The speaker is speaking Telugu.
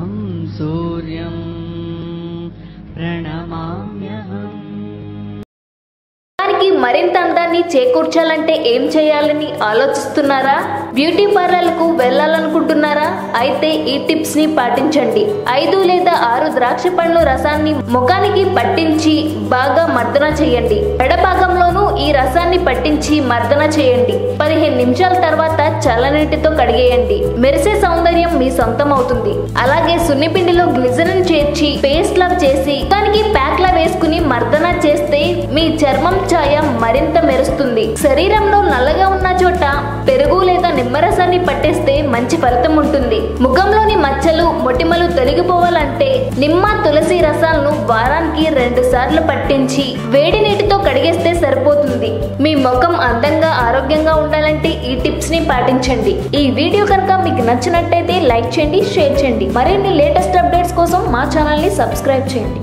तं सूर्यं प्रणमाम्यहम् దానికి మరింత అందాన్ని చేకూర్చాలంటే ఏం చేయాలని ఆలోచిస్తున్నారా బ్యూటీ పార్లర్లకు వెళ్ళాలనుకుంటున్నారా అయితే ఈ టిప్స్ ని పాటించండి ఐదు లేదా ఆరు ద్రాక్ష పండ్ల రసాన్ని ముఖానికి పట్టించి బాగా మర్దన చేయండి ఎడ భాగంలోనూ ఈ రసాన్ని పట్టించి మర్దన చేయండి. పదిహేను నిమిషాల తర్వాత చల్లనీటితో కడిగేయండి. మెరిసే సౌందర్యం మీ సొంతం అవుతుంది అలాగే సున్నిపిండిలో గ్లిజరిన్ చేర్చి పేస్ట్ లా చేసి దానికి ప్యాక్ లా వేసుకుని మర్దన చేస్తే మీ చర్మం ఛాయ మరింత మెరుస్తుంది. శరీరంలో నల్లగా ఉన్న చోట పెరుగు లేదా నిమ్మరసాన్ని పట్టేస్తే మంచి ఫలితం ఉంటుంది. ముఖంలోని మచ్చలు మొటిమలు తొలగిపోవాలంటే నిమ్మ తులసి రసాలను వారానికి రెండు సార్లు పట్టించి వేడి నీటితో కడిగేస్తే సరిపోతుంది. మీ ముఖం అందంగా ఆరోగ్యంగా ఉండాలంటే ఈ టిప్స్ని పాటించండి. ఈ వీడియో కనుక మీకు నచ్చినట్టయితే లైక్ చేయండి షేర్ చేయండి. మరిన్ని లేటెస్ట్ అప్డేట్స్ కోసం మా ఛానల్ని సబ్స్క్రైబ్ చేయండి.